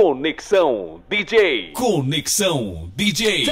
Conexão DJ. Conexão DJ. Te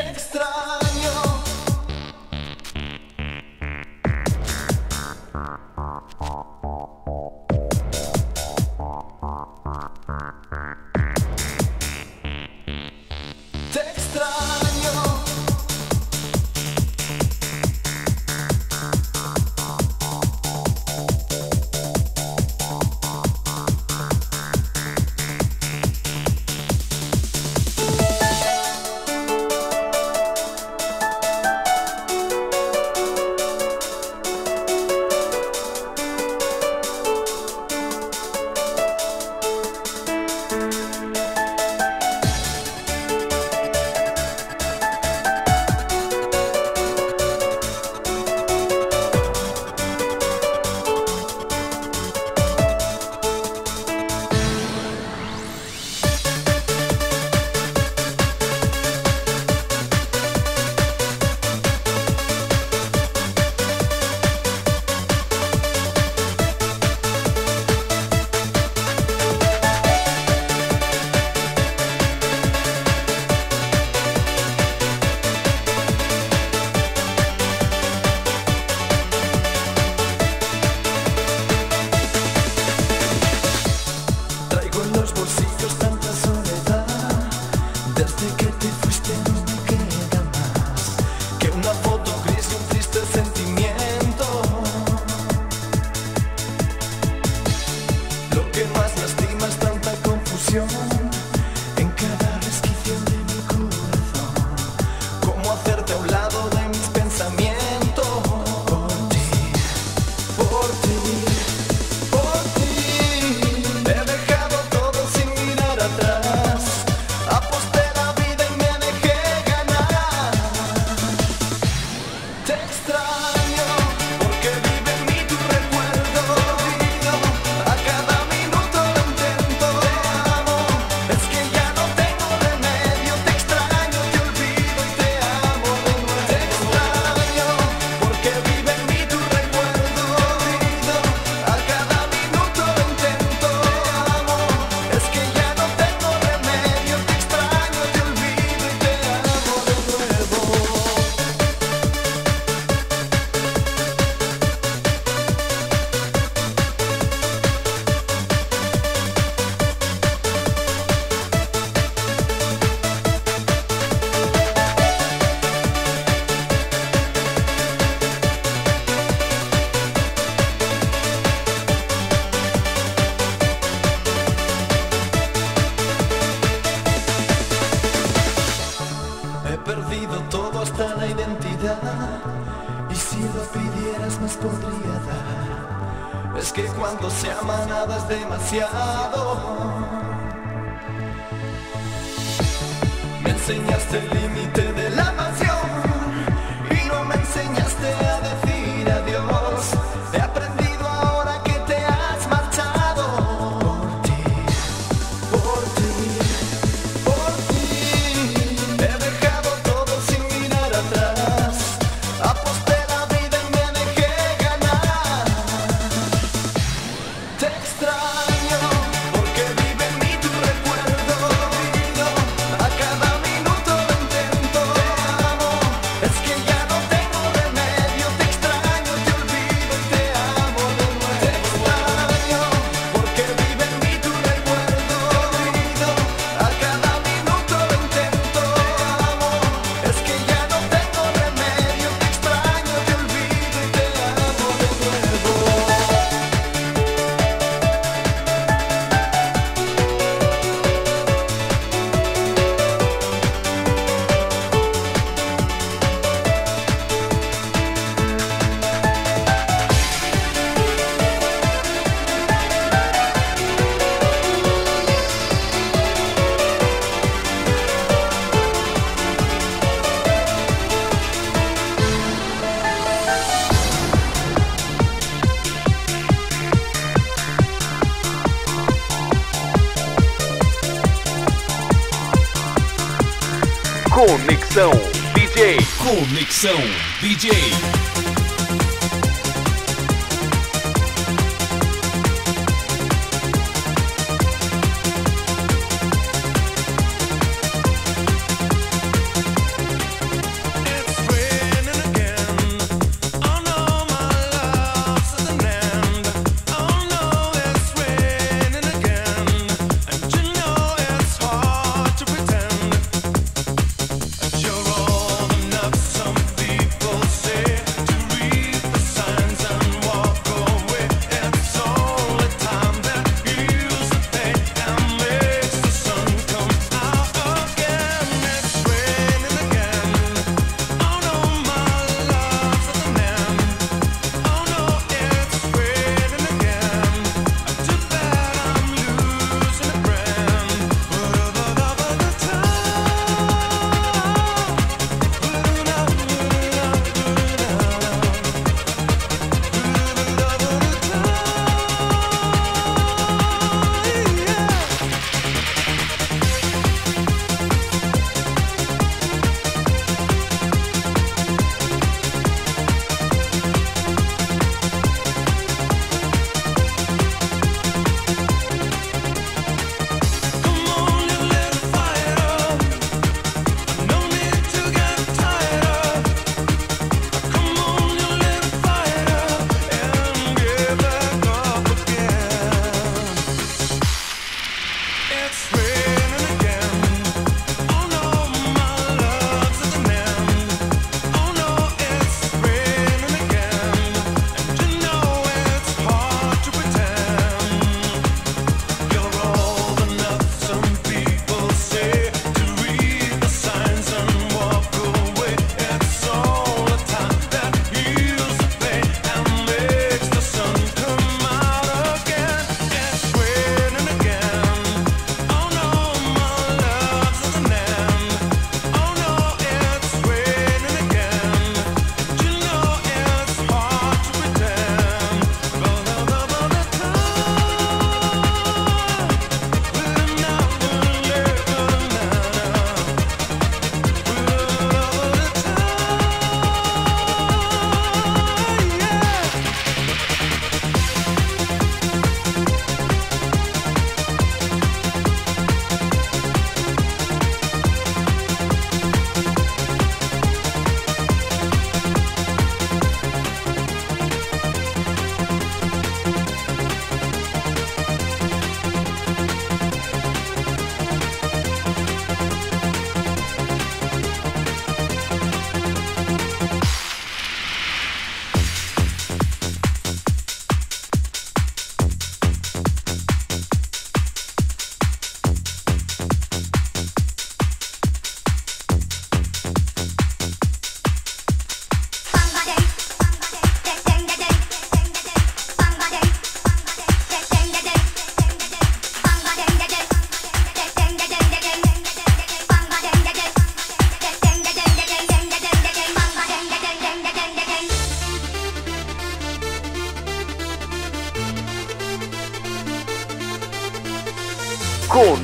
Conexão DJ. Conexão DJ.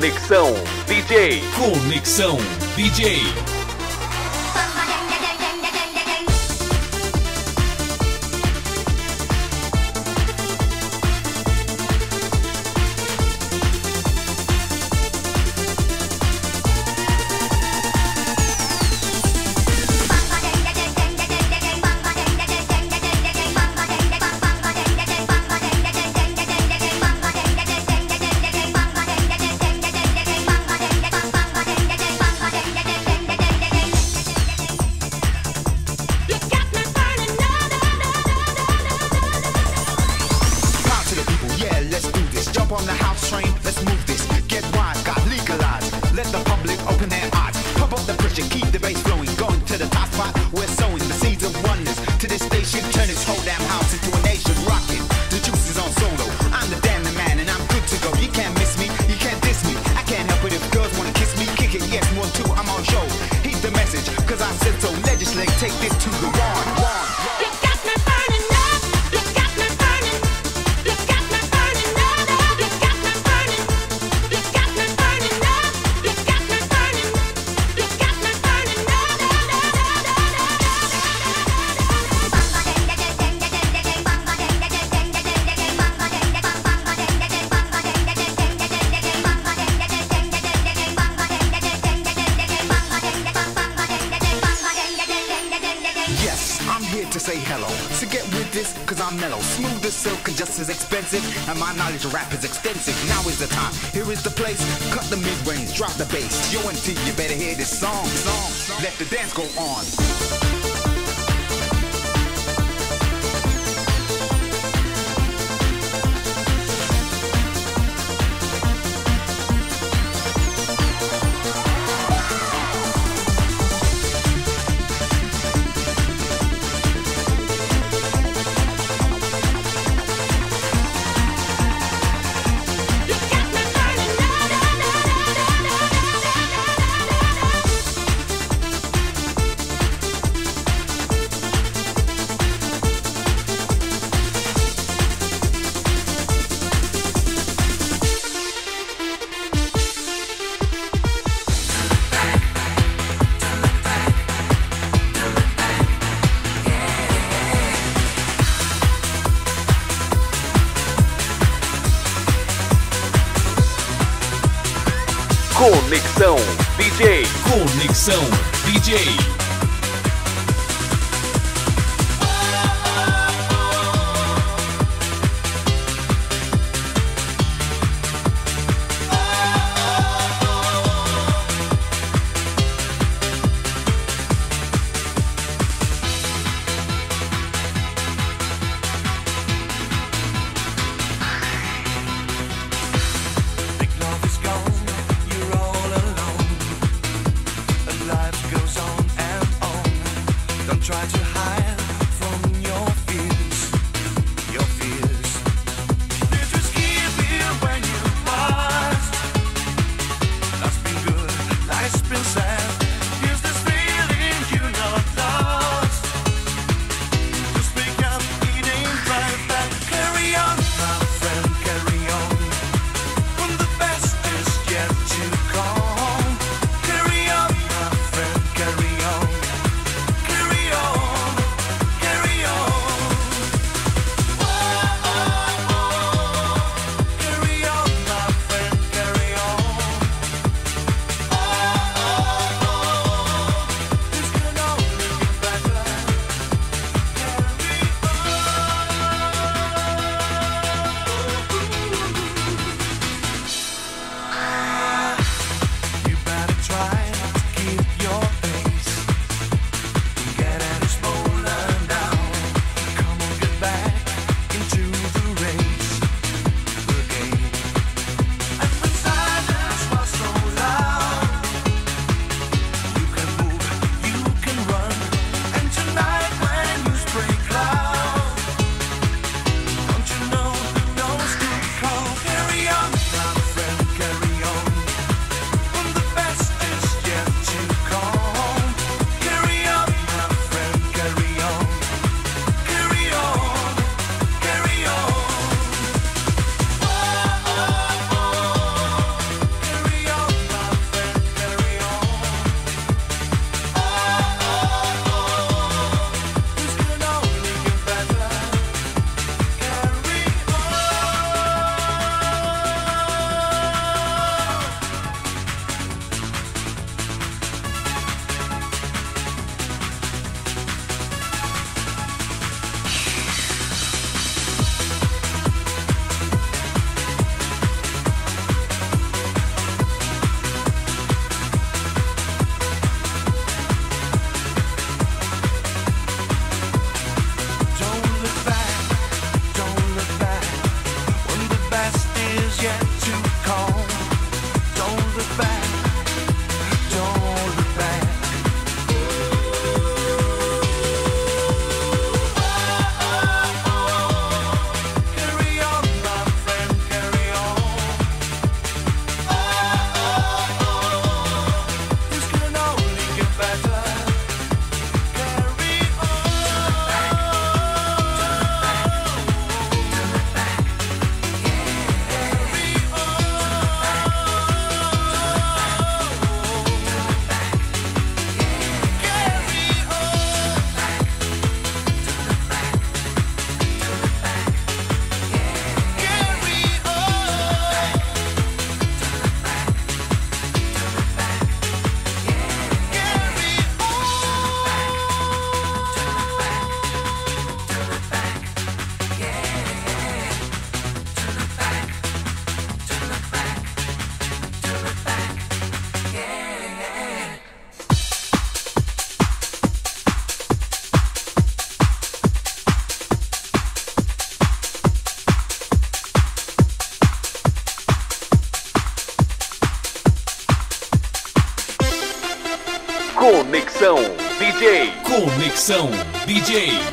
Conexão DJ. Conexão DJ. house train. Let's move this. Get wise, got legalized. Let the I'm mellow, smooth as silk and just as expensive. And my knowledge of rap is extensive. Now is the time, here is the place. Cut the mid range, drop the bass. Yo and T, you better hear this song. song. Let the dance go on. Conexão DJ. Conexão DJ. DJ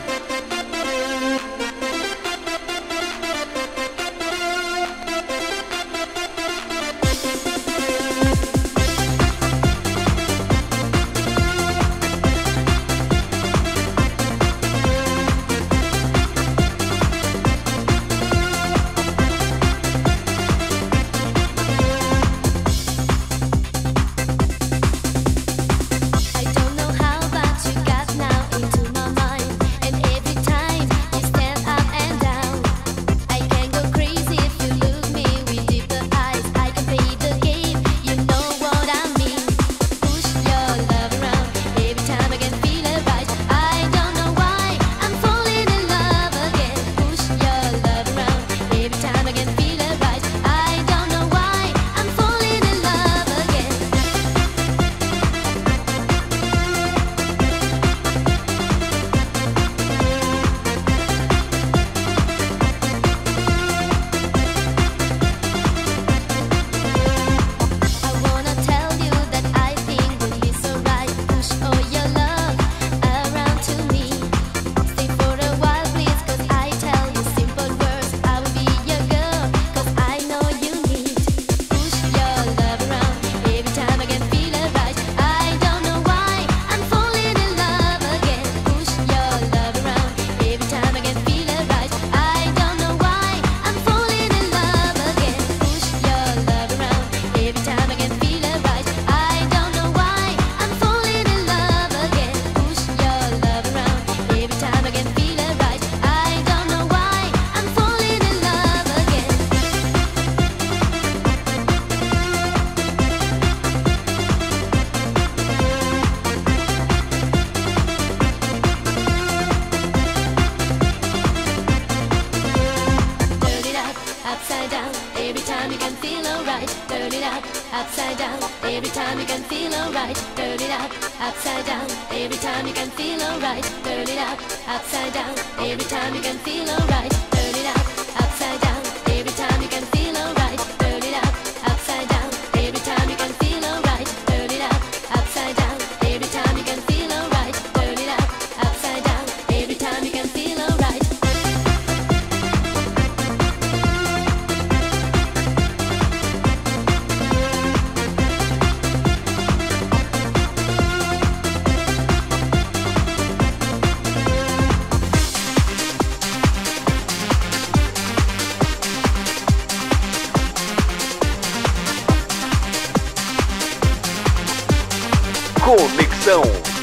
upside down, every time you can feel alright, turn it up, upside down, every time you can feel alright, turn it up, upside down, every time you can feel alright.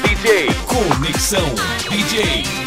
DJ. Conexão DJ.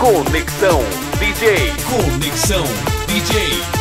Conexão DJ. Conexão DJ.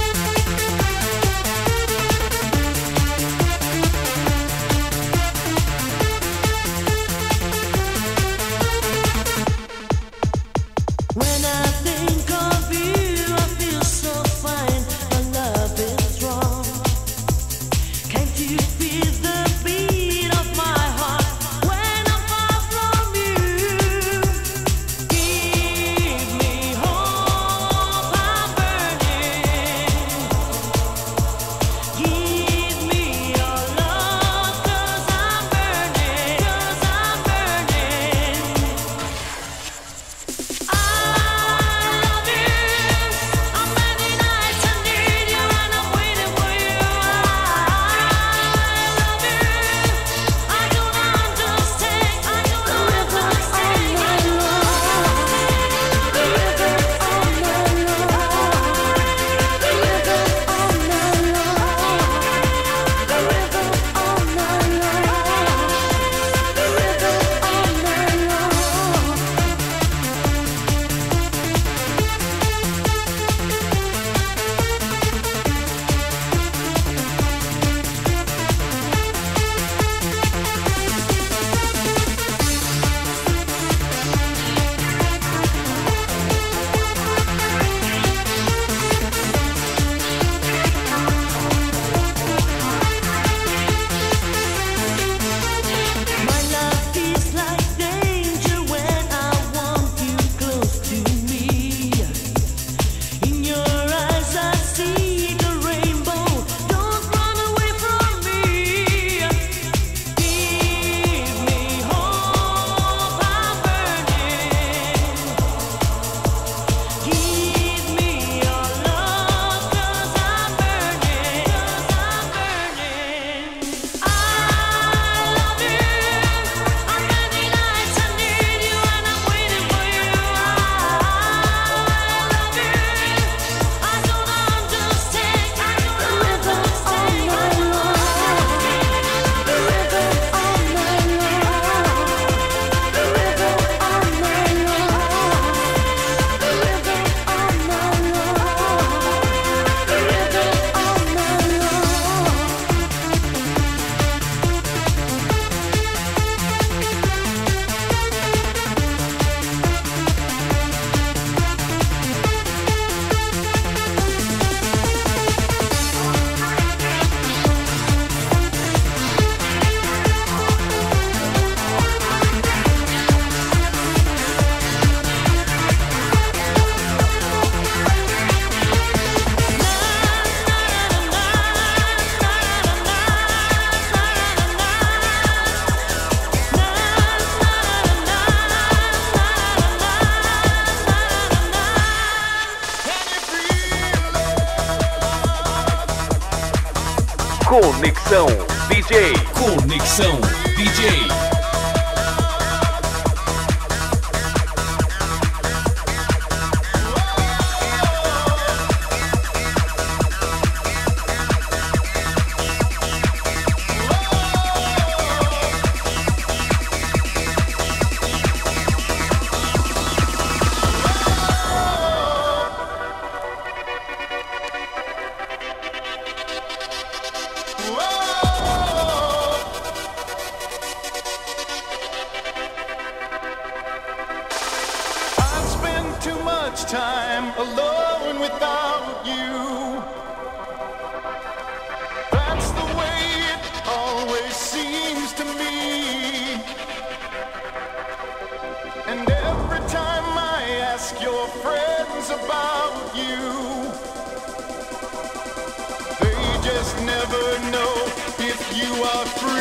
my friend.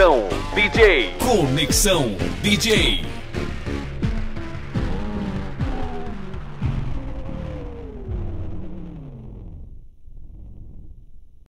Conexão DJ. Conexão DJ.